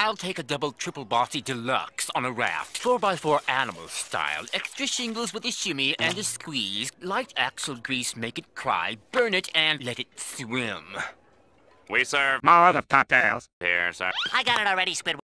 I'll take a double triple bossy deluxe on a raft. 4x4 animal style. Extra shingles with a shimmy and a squeeze. Light axle grease, make it cry. Burn it and let it swim. We serve Molotov cocktails. here, sir. I got it already, Squidward.